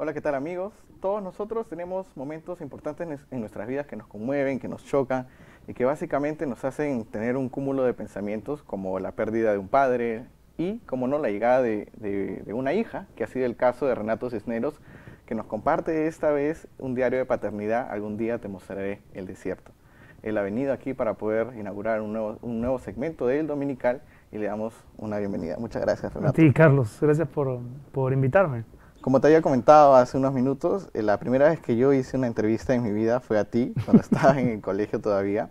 Hola, ¿qué tal amigos? Todos nosotros tenemos momentos importantes en nuestras vidas que nos conmueven, que nos chocan y que básicamente nos hacen tener un cúmulo de pensamientos como la pérdida de un padre y, como no, la llegada de, una hija, que ha sido el caso de Renato Cisneros, que nos comparte esta vez un diario de paternidad, algún día te mostraré el desierto. Él ha venido aquí para poder inaugurar un nuevo, un nuevo segmento de El Dominical y le damos una bienvenida. Muchas gracias, Renato. A ti, Carlos. Gracias por, por invitarme. Como te había comentado hace unos minutos, eh, la primera vez que yo hice una entrevista en mi vida fue a ti, cuando estaba en el colegio todavía.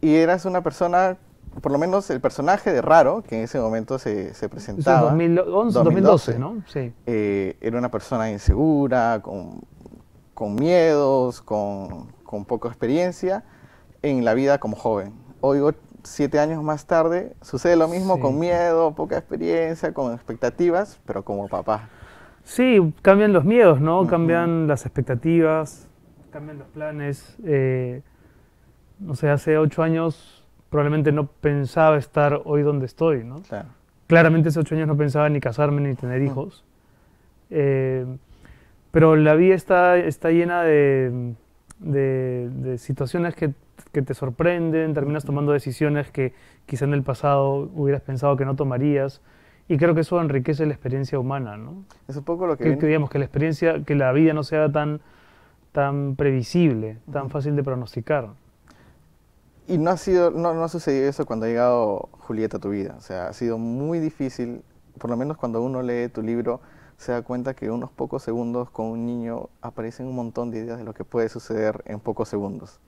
Y eras una persona, por lo menos el personaje de Raro, que en ese momento se, se presentaba. 2011, 2012, ¿no? Sí. Eh, era una persona insegura, con, con miedos, con, con poca experiencia en la vida como joven. Hoy, siete años más tarde, sucede lo mismo con miedo, poca experiencia, con expectativas, pero como papá. Sí, cambian los miedos, ¿no? Cambian las expectativas, cambian los planes. Eh, no sé, hace ocho años probablemente no pensaba estar hoy donde estoy, ¿no? Claramente hace ocho años no pensaba ni casarme ni tener hijos. Eh, pero la vida está, está llena de, de, situaciones que, que, te sorprenden, terminas tomando decisiones que quizá en el pasado hubieras pensado que no tomarías. Y creo que eso enriquece la experiencia humana, ¿no? Es un poco lo que... que digamos, que la experiencia, que la vida no sea tan, tan previsible, tan fácil de pronosticar. Y no ha sido, no, no ha sucedido eso cuando ha llegado Julieta a tu vida. O sea, ha sido muy difícil, por lo menos cuando uno lee tu libro, se da cuenta que unos pocos segundos con un niño aparecen un montón de ideas de lo que puede suceder en pocos segundos.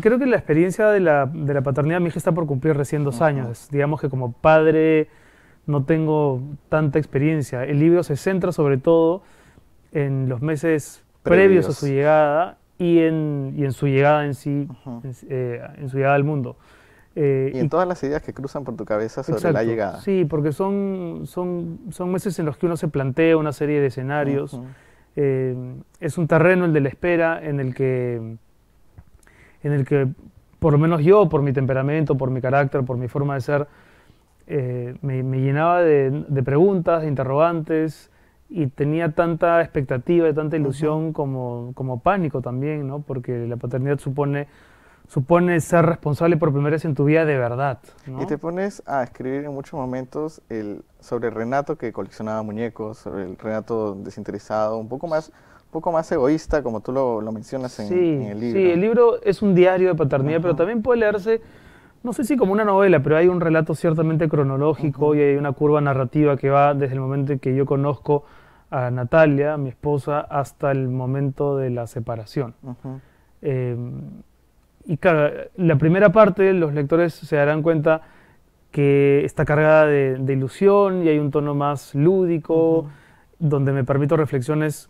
creo que la experiencia de la, de la paternidad, mi hija está por cumplir recién dos años. Digamos que como padre no tengo tanta experiencia. El libro se centra sobre todo en los meses previos, a su llegada y en, y en su llegada en sí, eh, en, su llegada al mundo. Eh, y en todas las ideas que cruzan por tu cabeza sobre la llegada. Sí, porque son, son, son meses en los que uno se plantea una serie de escenarios. Eh, es un terreno, el de la espera, en el que, en el que por lo menos yo, por mi temperamento, por mi carácter, por mi forma de ser, eh, me, llenaba de, preguntas, de interrogantes y tenía tanta expectativa y tanta ilusión como, como, pánico también, ¿no? porque la paternidad supone, supone ser responsable por primera vez en tu vida de verdad. Y te pones a escribir en muchos momentos el, sobre Renato que coleccionaba muñecos, sobre el Renato desinteresado, un poco más un poco más egoísta, como tú lo, mencionas en, el libro. Sí, el libro es un diario de paternidad, pero también puede leerse no sé si como una novela, pero hay un relato ciertamente cronológico y hay una curva narrativa que va desde el momento en que yo conozco a Natalia, mi esposa, hasta el momento de la separación. Em, y claro, la primera parte los lectores se darán cuenta que está cargada de, ilusión y hay un tono más lúdico, donde me permito reflexiones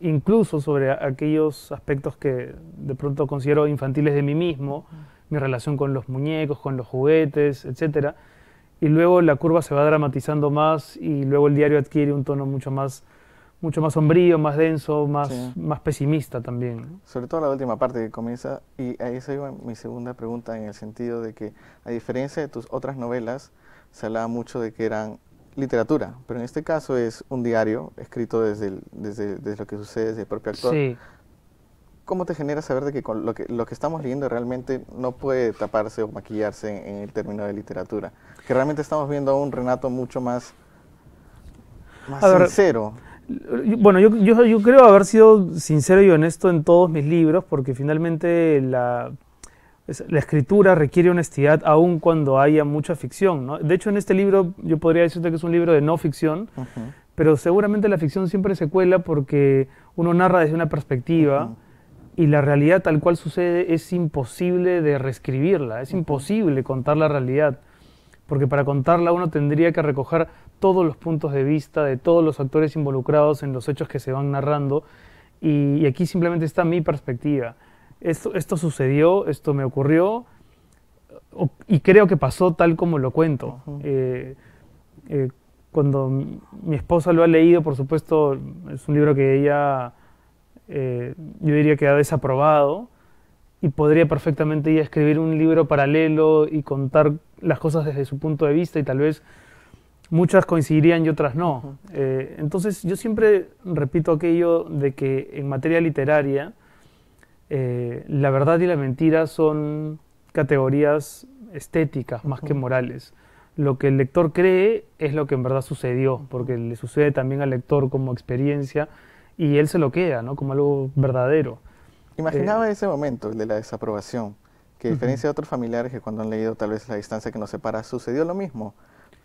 incluso sobre aquellos aspectos que de pronto considero infantiles de mí mismo mi relación con los muñecos, con los juguetes, etc. Y luego la curva se va dramatizando más y luego el diario adquiere un tono mucho más, mucho más sombrío, más denso, más, más pesimista también. Sobre todo la última parte que comienza, y ahí se iba mi segunda pregunta en el sentido de que, a diferencia de tus otras novelas, se hablaba mucho de que eran literatura, pero en este caso es un diario escrito desde, desde, desde lo que sucede desde el propio actor. Sí. ¿Cómo te genera saber de que lo que lo que estamos leyendo realmente no puede taparse o maquillarse en, el término de literatura? Que realmente estamos viendo un Renato mucho más, más sincero. bueno, yo, yo, yo, creo haber sido sincero y honesto en todos mis libros porque finalmente la, la escritura requiere honestidad aun cuando haya mucha ficción. ¿no? De hecho, en este libro yo podría decirte que es un libro de no ficción, pero seguramente la ficción siempre se cuela porque uno narra desde una perspectiva y la realidad tal cual sucede es imposible de reescribirla, es imposible contar la realidad, porque para contarla uno tendría que recoger todos los puntos de vista de todos los actores involucrados en los hechos que se van narrando, y, aquí simplemente está mi perspectiva. Esto, esto sucedió, esto me ocurrió, y creo que pasó tal como lo cuento. Eh, eh, cuando mi esposa lo ha leído, por supuesto, es un libro que ella eh, yo diría que ha desaprobado y podría perfectamente ir a escribir un libro paralelo y contar las cosas desde su punto de vista y tal vez muchas coincidirían y otras no. Eh, entonces yo siempre repito aquello de que en materia literaria eh, la verdad y la mentira son categorías estéticas más que morales. Lo que el lector cree es lo que en verdad sucedió, porque le sucede también al lector como experiencia y él se lo queda, ¿no? Como algo verdadero. Imaginaba eh, ese momento, el de la desaprobación, que a diferencia de otros familiares que cuando han leído tal vez la distancia que nos separa, sucedió lo mismo.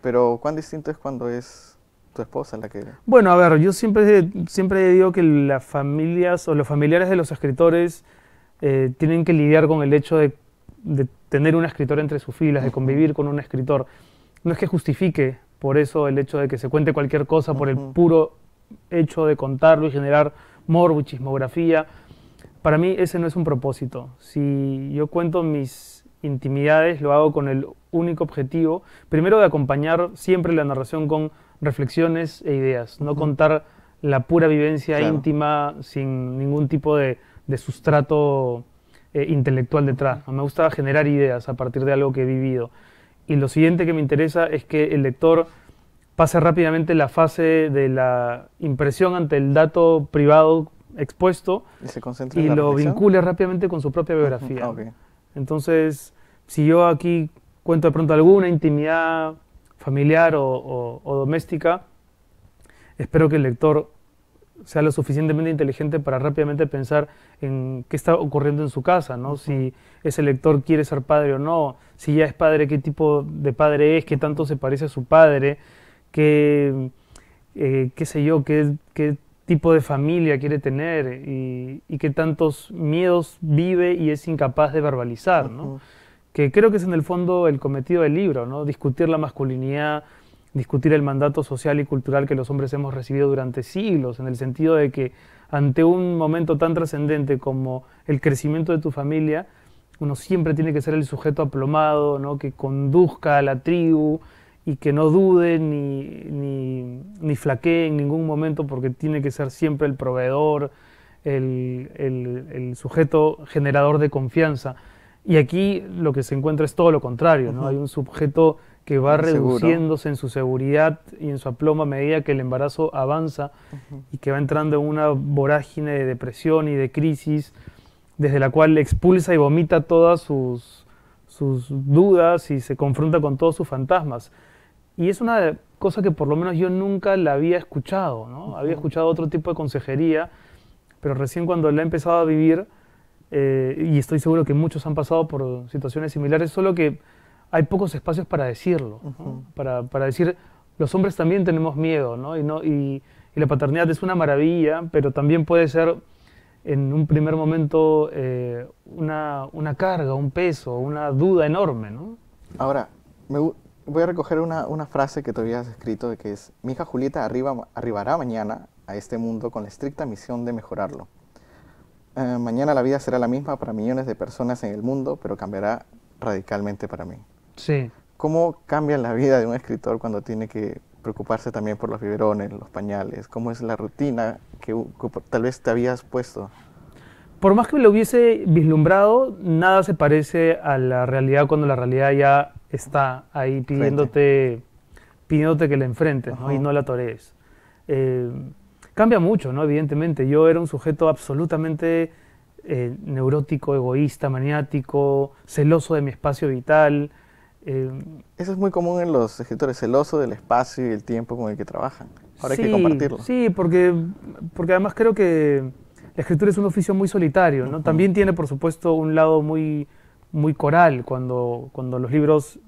Pero cuán distinto es cuando es tu esposa la que... Bueno, a ver, yo siempre, siempre digo que las familias o los familiares de los escritores eh, tienen que lidiar con el hecho de, tener un escritor entre sus filas, de convivir con un escritor. No es que justifique por eso el hecho de que se cuente cualquier cosa por el puro hecho de contarlo y generar morbo y chismografía. Para mí ese no es un propósito. Si yo cuento mis intimidades, lo hago con el único objetivo, primero de acompañar siempre la narración con reflexiones e ideas, no contar la pura vivencia íntima sin ningún tipo de, sustrato eh, intelectual detrás. Me gusta generar ideas a partir de algo que he vivido. Y lo siguiente que me interesa es que el lector pase rápidamente la fase de la impresión ante el dato privado expuesto y, lo vincule rápidamente con su propia biografía. Entonces, si yo aquí cuento de pronto alguna intimidad familiar o, doméstica, espero que el lector sea lo suficientemente inteligente para rápidamente pensar en qué está ocurriendo en su casa, ¿no? Si ese lector quiere ser padre o no, si ya es padre, qué tipo de padre es, qué tanto se parece a su padre, qué, eh, qué sé yo, qué, qué, tipo de familia quiere tener y, qué tantos miedos vive y es incapaz de verbalizar, ¿no? que creo que es en el fondo el cometido del libro, ¿no? discutir la masculinidad, discutir el mandato social y cultural que los hombres hemos recibido durante siglos, en el sentido de que ante un momento tan trascendente como el crecimiento de tu familia, uno siempre tiene que ser el sujeto aplomado, ¿no? que conduzca a la tribu y que no dude ni, ni, ni flaquee en ningún momento porque tiene que ser siempre el proveedor, el, el, el sujeto generador de confianza. Y aquí lo que se encuentra es todo lo contrario, ¿no? Hay un sujeto que va reduciéndose en su seguridad y en su aplomo a medida que el embarazo avanza y que va entrando en una vorágine de depresión y de crisis desde la cual expulsa y vomita todas sus, sus dudas y se confronta con todos sus fantasmas. Y es una cosa que por lo menos yo nunca la había escuchado, ¿no? Había escuchado otro tipo de consejería, pero recién cuando la he empezado a vivir, eh, y estoy seguro que muchos han pasado por situaciones similares, solo que hay pocos espacios para decirlo, para, para, decir, los hombres también tenemos miedo, ¿no? Y, no y, la paternidad es una maravilla, pero también puede ser en un primer momento eh, una, una, carga, un peso, una duda enorme, ¿no? Ahora, me, voy a recoger una, una, frase que tú habías escrito de que es, mi hija Julieta arriba, arribará mañana a este mundo con la estricta misión de mejorarlo. Eh, mañana la vida será la misma para millones de personas en el mundo, pero cambiará radicalmente para mí. Sí. ¿Cómo cambia la vida de un escritor cuando tiene que preocuparse también por los biberones, los pañales? ¿Cómo es la rutina que, tal vez te habías puesto? Por más que lo hubiese vislumbrado, nada se parece a la realidad cuando la realidad ya está ahí pidiéndote, pidiéndote que la enfrentes y no la torees. Eh, Cambia mucho, ¿no? Evidentemente. Yo era un sujeto absolutamente eh, neurótico, egoísta, maniático, celoso de mi espacio vital. Eh, Eso es muy común en los escritores, celoso del espacio y el tiempo con el que trabajan. Ahora hay que compartirlo. Sí, porque, porque además creo que la escritura es un oficio muy solitario, ¿no? También tiene, por supuesto, un lado muy, muy coral, cuando, cuando los libros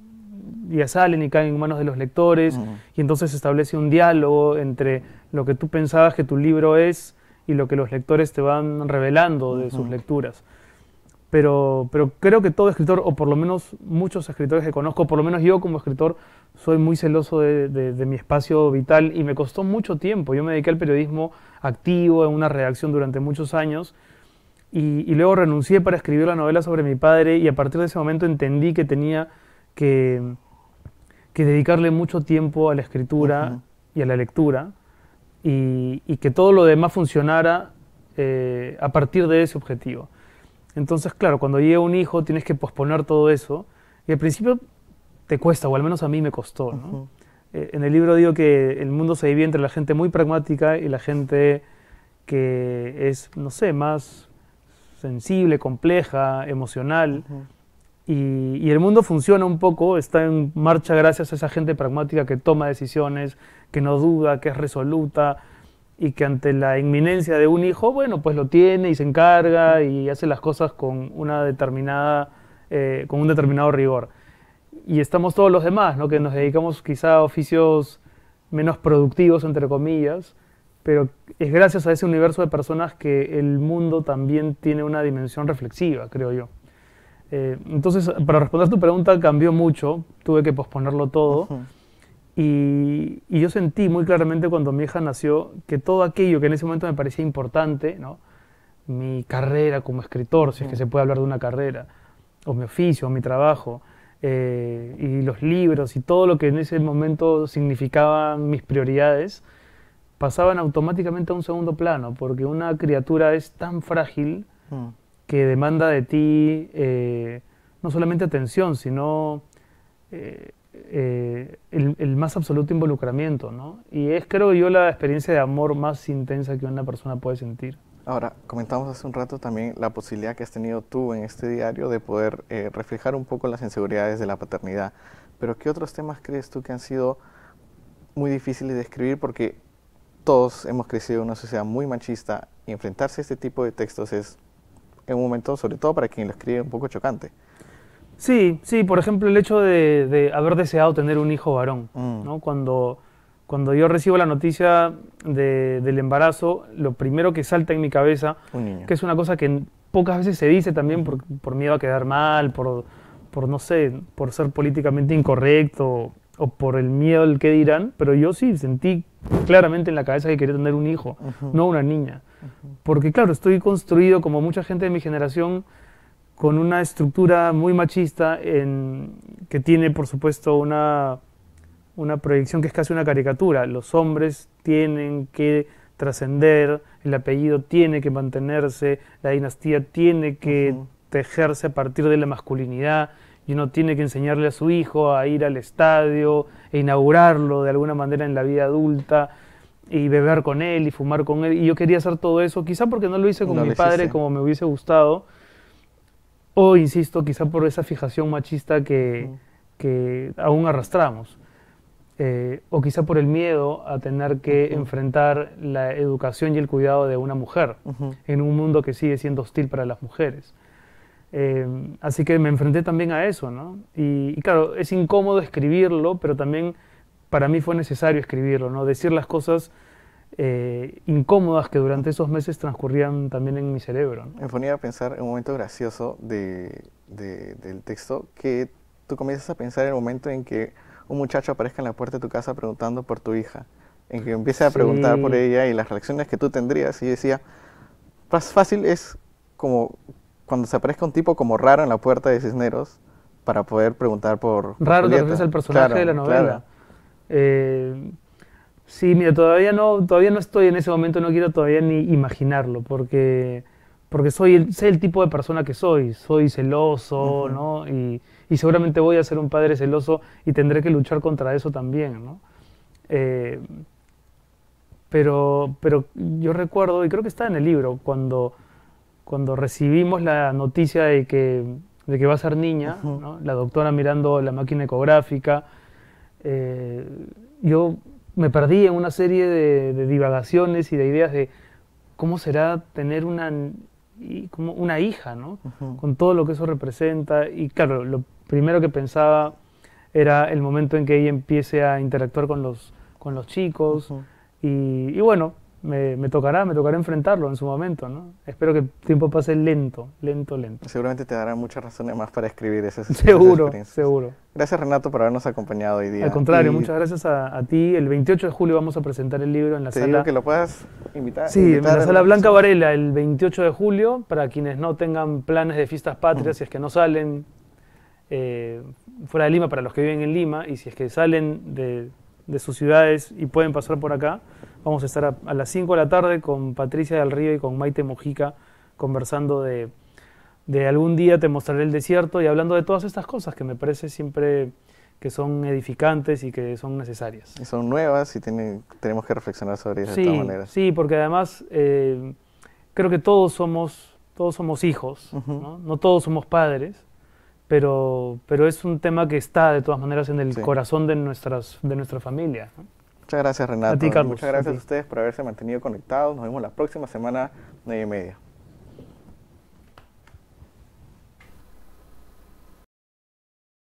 ya salen y caen en manos de los lectores, y entonces se establece un diálogo entre lo que tú pensabas que tu libro es y lo que los lectores te van revelando de sus lecturas. Pero, pero creo que todo escritor, o por lo menos muchos escritores que conozco, por lo menos yo como escritor, soy muy celoso de, mi espacio vital y me costó mucho tiempo. Yo me dediqué al periodismo activo, en una redacción durante muchos años, y, luego renuncié para escribir la novela sobre mi padre y a partir de ese momento entendí que tenía que, que dedicarle mucho tiempo a la escritura y a la lectura y, que todo lo demás funcionara eh, a partir de ese objetivo. Entonces, claro, cuando llega un hijo tienes que posponer todo eso y al principio te cuesta, o al menos a mí me costó. eh, en el libro digo que el mundo se divide entre la gente muy pragmática y la gente que es, no sé, más sensible, compleja, emocional. y, y, el mundo funciona un poco, está en marcha gracias a esa gente pragmática que toma decisiones, que no duda, que es resoluta y que ante la inminencia de un hijo, bueno, pues lo tiene y se encarga y hace las cosas con una determinada, eh, con un determinado rigor y estamos todos los demás, ¿no? que nos dedicamos quizá a oficios menos productivos, entre comillas, pero es gracias a ese universo de personas que el mundo también tiene una dimensión reflexiva, creo yo. Eh, entonces, para responder tu pregunta, cambió mucho, tuve que posponerlo todo. Y, y, yo sentí muy claramente cuando mi hija nació que todo aquello que en ese momento me parecía importante, ¿no? mi carrera como escritor, si es que se puede hablar de una carrera, o mi oficio, o mi trabajo, eh, y los libros y todo lo que en ese momento significaban mis prioridades, pasaban automáticamente a un segundo plano, porque una criatura es tan frágil mm. que demanda de ti eh, no solamente atención, sino eh, el, el, más absoluto involucramiento, ¿no? Y es, creo yo, la experiencia de amor más intensa que una persona puede sentir. Ahora, comentamos hace un rato también la posibilidad que has tenido tú en este diario de poder eh, reflejar un poco las inseguridades de la paternidad. Pero ¿qué otros temas crees tú que han sido muy difíciles de escribir? Porque todos hemos crecido en una sociedad muy machista y enfrentarse a este tipo de textos es en un momento, sobre todo para quien lo escribe, un poco chocante. Sí, sí, por ejemplo, el hecho de, haber deseado tener un hijo varón, mm. ¿no? Cuando cuando yo recibo la noticia del embarazo, lo primero que salta en mi cabeza, que es una cosa que pocas veces se dice también por, miedo a quedar mal, por, por, no sé, por ser políticamente incorrecto o por el miedo al que dirán, pero yo sí sentí claramente en la cabeza que quería tener un hijo, no una niña. Porque claro, estoy construido como mucha gente de mi generación con una estructura muy machista en, que tiene por supuesto una una proyección que es casi una caricatura. Los hombres tienen que trascender, el apellido tiene que mantenerse, la dinastía tiene que tejerse a partir de la masculinidad y uno tiene que enseñarle a su hijo a ir al estadio e inaugurarlo de alguna manera en la vida adulta y beber con él y fumar con él. Y yo quería hacer todo eso, quizá porque no lo hice con mi padre como me hubiese gustado, o insisto, quizá por esa fijación machista que, que aún arrastramos. Eh, o quizá por el miedo a tener que enfrentar la educación y el cuidado de una mujer en un mundo que sigue siendo hostil para las mujeres. Eh, así que me enfrenté también a eso, ¿no? Y, claro, es incómodo escribirlo, pero también para mí fue necesario escribirlo, ¿no? Decir las cosas eh, incómodas que durante esos meses transcurrían también en mi cerebro. Me ponía a pensar en un momento gracioso de, del texto que tú comienzas a pensar en el momento en que un muchacho aparezca en la puerta de tu casa preguntando por tu hija, en que empiece a preguntar por ella y las reacciones que tú tendrías. Y decía, más fácil es como cuando se aparezca un tipo como raro en la puerta de Cisneros para poder preguntar por... Raro es el personaje de la novela. Eh, sí, mira, todavía no, todavía no estoy en ese momento, no quiero todavía ni imaginarlo, porque, porque soy el, sé el tipo de persona que soy, soy celoso, ¿no? Y, y seguramente voy a ser un padre celoso y tendré que luchar contra eso también, ¿no? Eh, pero, pero yo recuerdo, y creo que está en el libro, cuando, cuando recibimos la noticia de que, de que va a ser niña, la doctora mirando la máquina ecográfica, eh, yo me perdí en una serie de, divagaciones y de ideas de cómo será tener una, como una hija, ¿no? Con todo lo que eso representa. Y claro, lo primero que pensaba era el momento en que ella empiece a interactuar con los, con los chicos. y, bueno, me, me, tocará, me tocará enfrentarlo en su momento, ¿no? Espero que el tiempo pase lento, lento, lento. Seguramente te dará muchas razones más para escribir esas, Seguro, seguro. Gracias Renato por habernos acompañado hoy día. Al contrario, muchas gracias a, ti. El 28 de julio vamos a presentar el libro en la te sala... Digo que lo puedas invitar. Sí, en la sala Blanca Varela el 28 de julio, para quienes no tengan planes de fiestas patrias, si es que no salen eh, fuera de Lima para los que viven en Lima y si es que salen de, sus ciudades y pueden pasar por acá, vamos a estar a, las 5 de la tarde con Patricia del Río y con Maite Mojica conversando de, algún día te mostraré el desierto y hablando de todas estas cosas que me parece siempre que son edificantes y que son necesarias. Y son nuevas y tenemos que reflexionar sobre ellas de todas maneras. Sí, porque además eh, creo que todos somos, todos somos hijos, ¿no? todos somos padres, pero, pero es un tema que está de todas maneras en el corazón de, nuestras, de nuestra familia. Muchas gracias Renato. A ti, Carlos. Muchas gracias a, ustedes por haberse mantenido conectados. Nos vemos la próxima semana, nueve y media.